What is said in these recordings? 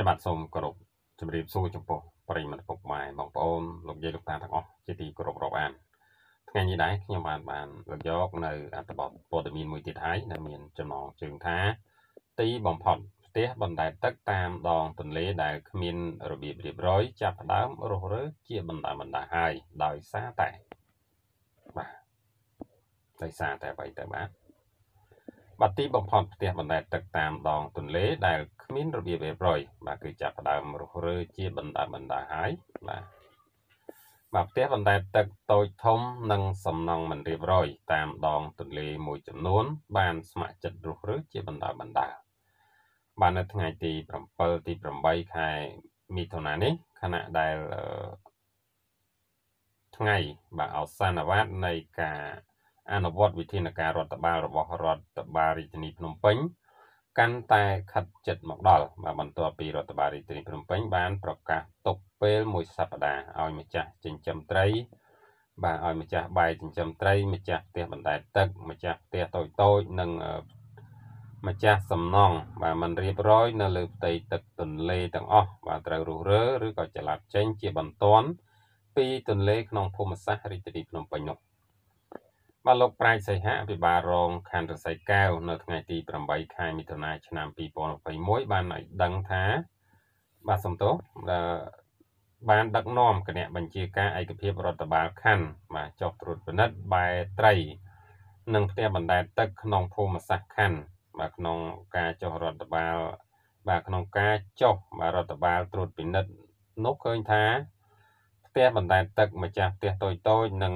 ខ្ញុំបាទសូមគោរពជម្រាបសួរចំពោះប្រិយមិត្តពុកម៉ែបងប្អូនលោកយាយលោកតាទាំងអស់ជាទីគោរពរាប់អានថ្ងៃនេះដែរខ្ញុំបានបានលើកយកនៅអត្ថបទព័ត៌មានមួយទៀតហើយដែលមានចំណងជើងថា ទីបំផុតផ្ទះបណ្ដែតទឹកតាមដងទន្លេដែលគ្មានរបៀបរៀបរយចាប់ផ្ដើមរស់រើជាបណ្ដាបណ្ដាហើយដោយសារតែបាទដោយសារតែអ្វីទៅបាទ បាត់ទីបំផុតផ្ទះបណ្ដែតទឹកតាមដងទន្លេដែលគ្មានរបៀបរៀបរយបាទគឺចាប់ផ្ដើមរុះរើជាបណ្ដាបណ្ដាហើយបាទបាទផ្ទះបណ្ដែតទឹកតូចធំនិងសំណង់មិនរៀបរយតាមដងទន្លេមួយចំនួន បានស្ម័គ្រចិត្តរុះរើជាបណ្ដាបណ្ដាបាននៅថ្ងៃទី7ទី8ខែមិថុនានេះខណៈដែលថ្ងៃបាទអសានវត្តនៃការ អនុវត្តវិធានការរដ្ឋបាលរបស់រដ្ឋបាលរាជធានីភ្នំពេញកាន់តែខិតជិតមកដល់បាទបន្ទាប់ពីរដ្ឋបាលរាជធានីភ្នំពេញបានប្រកាសទុកពេលមួយសប្តាហ៍ឲ្យម្ចាស់ចិញ្ចឹមត្រី បាទឲ្យម្ចាស់បាយចិញ្ចឹមត្រី ម្ចាស់ផ្ទះបណ្ដែតទឹកម្ចាស់ផ្ទះតូចតូចនិងម្ចាស់សំណង់បាទมันរៀបរយនៅលើផ្ទៃទឹកទន្លេទាំងអស់បាទត្រូវរុះរើឬក៏ចល័តចេញជាបន្ទាន់ពីទន្លេក្នុងភូមិសាស្ត្ររាជធានីភ្នំពេញនោះ បាទលោកប្រាជ្ញសីហៈអភិបាលរងខណ្ឌរសីកែវនៅថ្ងៃទី8ខែមិថុនាឆ្នាំ2021បានឲ្យដឹងថាបាទសំទោសបានដឹកនាំគណៈបញ្ជាការឯកភាពរដ្ឋបាលខណ្ឌបាទចុះត្រួតពិនិត្យបែត្រី និងផ្ទះបណ្ដែតទឹកក្នុងភូមិសាស្ត្រខណ្ឌបាទក្នុងការចុះរដ្ឋបាលបាទក្នុងការចុះបាទរដ្ឋបាលត្រួតពិនិត្យនោះឃើញថា ផ្ទះបណ្ដែតទឹកម្ចាស់ផ្ទះតូចតូចនិង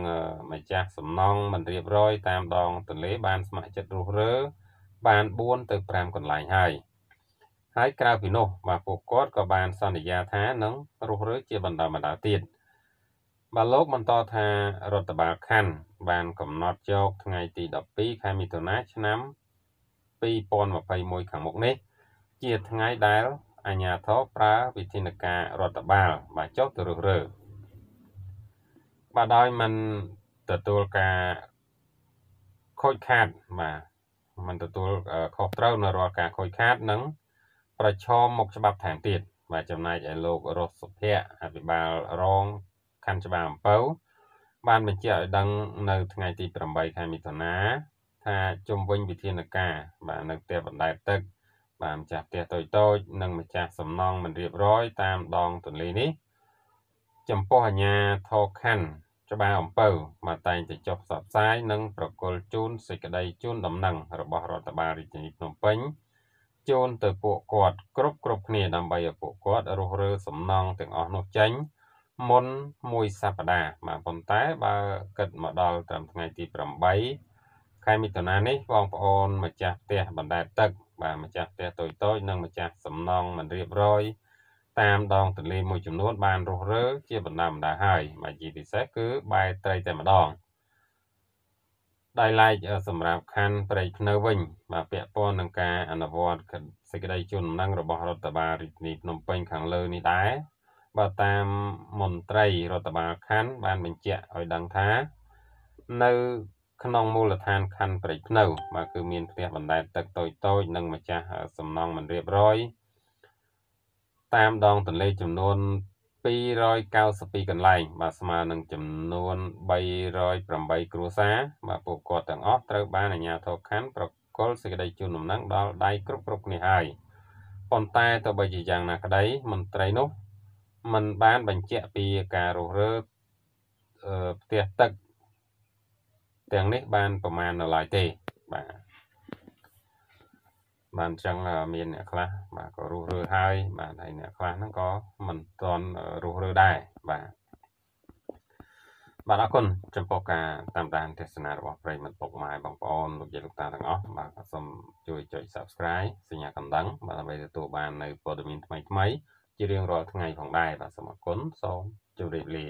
ម្ចាស់សំណង់មិនរៀបរយតាមដងទន្លេបានស្ម័គ្រចិត្តរុះរើ បាន4ទៅ5កន្លែងហើយហើយក្រៅពីនោះបាទពួកគាត់ក៏បានសន្យាថានឹងរុះរើជាបណ្ដាបណ្ដាទៀតបាទលោកបន្តថារដ្ឋបាលខណ្ឌបានកំណត់យកថ្ងៃទី12ខែមិថុនាឆ្នាំ2021ខាងមុខនេះ ជាថ្ងៃដែលអាជ្ញាធរប្រើវិធានការរដ្ឋបាល បាទចុះទៅរុះរើ បាទដោយមិនទទួលការខូចខាតបាទមិនទទួលខុសត្រូវនៅរាល់ការខូចខាតនិងប្រឈមមុខច្បាប់ថែមទៀតបាទចំណែកឯលោករស់សុភ័ក្រអភិបាលរងខណ្ឌច្បារអំពៅបានបញ្ជាក់ឲ្យដឹងនៅថ្ងៃទី8ខែមិថុនាថាជំវិញវិធានការបាទនៅផ្ទះបណ្ដែតទឹកបាទម្ចាស់ផ្ទះតូចតូចនិងម្ចាស់សំណង់មិនរៀបរយតាមដងទន្លេនេះ ចំពោះអាជ្ញាធរខណ្ឌ ច្បារអំពៅមកតែងតែចុះផ្សព្វផ្សាយនិងប្រគល់ជូនសេចក្តីជូនដំណឹងរបស់រដ្ឋបាលរាជធានីភ្នំពេញជូនទៅពួកគាត់គ្រប់គ្រប់គ្នាដើម្បីឲ្យពួកគាត់រស់រើសំណង់ទាំងអស់នោះចេញមុនមួយសប្តាហ៍បាទប៉ុន្តែបើគិតមកដល់ត្រឹមថ្ងៃទី8ខែមិថុនានេះបងប្អូនម្ចាស់ផ្ទះបណ្ដែតទឹកបាទម្ចាស់ផ្ទះតូចតូចនិងម្ចាស់សំណង់មិនរៀបរយ តាមដងទន្លេមួយចំនួនបានរុះរើជាបណ្ដាបណ្ដាហើយមកជាពិសេសគឺបែរត្រីតែម្ដងដោយឡែកសម្រាប់ខណ្ឌព្រៃភ្នៅវិញបាទពាក់ព័ន្ធនឹងការអនុវត្តសេចក្តីជូនដំណឹងរបស់រដ្ឋបាលរាជធានីភ្នំពេញខាងលើនេះដែរបាទតាមមន្ត្រីរដ្ឋបាលខណ្ឌបានបញ្ជាក់ឲ្យដឹងថា នៅក្នុងមូលដ្ឋានខណ្ឌព្រៃភ្នៅបាទគឺមានផ្ទះបណ្ដែតទឹកតូចតូចនិងម្ចាស់សំណង់មិនរៀបរយ តាមដងទន្លេចំនួន292កន្លែងបាទស្មើនឹងចំនួន308គ្រួសារបាទពួកគាត់ទាំងអស់ត្រូវបានអាជ្ញាធរខណ្ឌប្រគល់សេចក្តីជូនដំណឹងដល់ដៃគ្រប់គ្រប់គ្នាហើយប៉ុន្តែទោះបីជាយ៉ាងណាក្តីមន្ត្រីនោះមិនបានបញ្ជាក់ពីការរុះរើផ្ទះទឹកទាំងនេះបានប្រមាណនៅឡើយទេបាទ បាទអញ្ចឹងមានអ្នកខ្លះបាទក៏រុះរើហើយបាទហើយអ្នកខ្លះហ្នឹងក៏មិនទាន់រុះរើដែរបាទបាទអរគុណចំពោះការតាមដានទស្សនារបស់ប្រិយមិត្តពុកម៉ែបងប្អូនលោកយាយលោកតាទាំងអស់បាទសូមជួយចុច Subscribe សញ្ញាកណ្ដឹងបាទដើម្បីទទួលបាននៅព័ត៌មានថ្មីៗជារៀងរាល់ថ្ងៃផងដែរបាទសូមអរគុណសូមជម្រាបលា